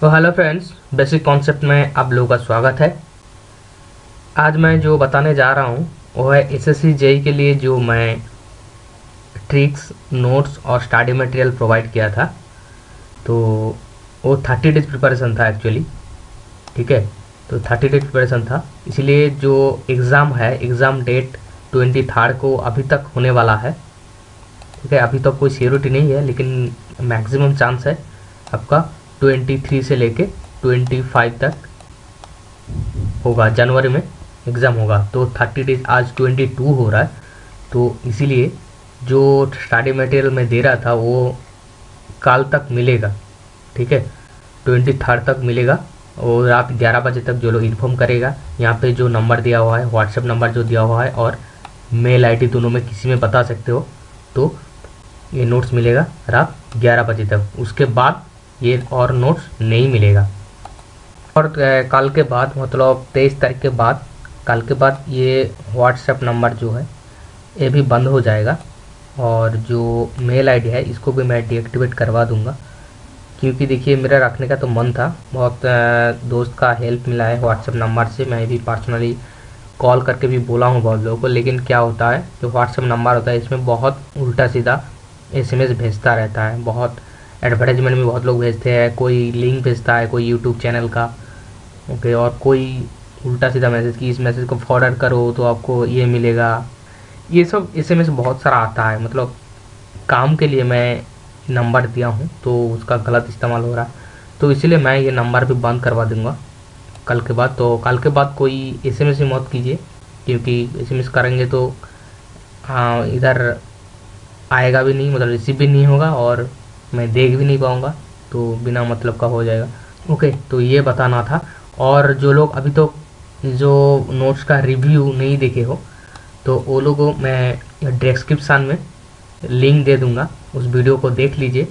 तो hello friends, basic concept में आप लोगों का स्वागत है। आज मैं जो बताने जा रहा हूँ, वो है एस एस के लिए जो मैं ट्रिक्स नोट्स और स्टडी मटेरियल प्रोवाइड किया था। तो वो थर्टी डेज़ प्रिपरेशन था एक्चुअली ठीक है? तो थर्टी डेज़ प्रिपरेशन था। इसलिए जो एग्ज़ाम है एग्ज़ाम डेट ट्वेंटी थर्ड को अभी तक होने वाला है, ठीक है? अभी तक तो कोई सियोरिटी नहीं है, लेकिन मैक्सिमम चांस है आपका। 23 से लेके 25 तक होगा। जनवरी में एग्ज़ाम होगा। तो 30 डेज़ आज 22 हो रहा है। तो इसीलिए जो स्टडी मटेरियल मैं दे रहा था, वो कल तक मिलेगा। ठीक है? ट्वेंटी थर्ड तक मिलेगा। और रात ग्यारह बजे तक जो लोग इन्फॉर्म करेगा। यहाँ पे जो नंबर दिया हुआ है व्हाट्सएप नंबर जो दिया हुआ है और मेल आईडी दोनों में किसी में बता सकते हो तो ये नोट्स मिलेगा रात ग्यारह बजे तक। उसके बाद ये और नोट्स नहीं मिलेगा। और कल के बाद मतलब तेईस तारीख के बाद, कल के बाद ये व्हाट्सएप नंबर जो है, ये भी बंद हो जाएगा। और जो मेल आईडी है, इसको भी मैं डीएक्टिवेट करवा दूँगा। क्योंकि देखिए, मेरा रखने का तो मन था। बहुत दोस्त का हेल्प मिला है व्हाट्सएप नंबर से। मैं भी पर्सनली कॉल करके भी बोला हूँ बहुत लोगों को। लेकिन क्या होता है, जो व्हाट्सएप नंबर होता है, इसमें बहुत उल्टा सीधा एसएमएस भेजता रहता है। बहुत एडवर्टाइजमेंट में बहुत लोग भेजते हैं, कोई लिंक भेजता है, कोई यूट्यूब चैनल का। ओके और कोई उल्टा सीधा मैसेज कि इस मैसेज को फॉरवर्ड करो तो आपको ये मिलेगा। ये सब एस एम बहुत सारा आता है मतलब काम के लिए मैं नंबर दिया हूँ तो उसका गलत इस्तेमाल हो रहा है। तो इसीलिए मैं ये नंबर भी बंद करवा दूँगा कल के बाद। तो कल के बाद कोई एस एम एस मत कीजिए, क्योंकि एस एम एस करेंगे तो हाँ इधर आएगा भी नहीं मतलब रिसीव भी नहीं होगा और मैं देख भी नहीं पाऊँगा तो बिना मतलब का हो जाएगा। ओके तो ये बताना था। और जो लोग अभी तो जो नोट्स का रिव्यू नहीं देखे हो तो वो लोगों मैं डिस्क्रिप्शन में लिंक दे दूँगा। उस वीडियो को देख लीजिए,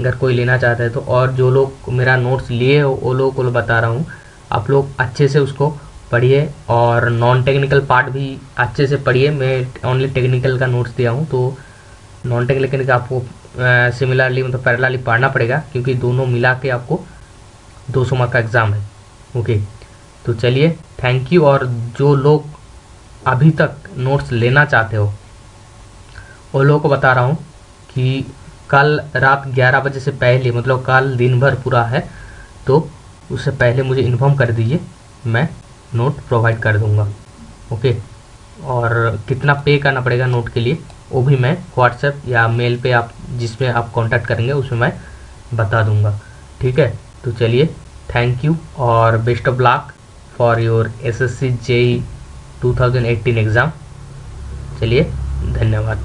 अगर कोई लेना चाहता है तो। और जो लोग मेरा नोट्स लिए हो, वो लोगों को बता रहा हूँ। आप लोग अच्छे से उसको पढ़िए और नॉन टेक्निकल पार्ट भी अच्छे से पढ़िए। मैं ओनली टेक्निकल का नोट्स दिया हूँ तो नॉन टेक्निकल का आपको सिमिलरली मतलब पैरेलली पढ़ना पड़ेगा, क्योंकि दोनों मिला के आपको 200 मार्क का एग्ज़ाम है। ओके तो चलिए थैंक यू और जो लोग अभी तक नोट्स लेना चाहते हो वो लोगों को बता रहा हूँ कि कल रात 11 बजे से पहले मतलब कल दिन भर पूरा है तो उससे पहले मुझे इन्फॉर्म कर दीजिए, मैं नोट प्रोवाइड कर दूँगा। ओके और कितना पे करना पड़ेगा नोट के लिए, वो भी मैं व्हाट्सएप या मेल पे आप जिसमें आप कांटेक्ट करेंगे उसमें मैं बता दूँगा। ठीक है? तो चलिए थैंक यू और best of luck for your S S C JE two thousand eighteen exam चलिए, धन्यवाद।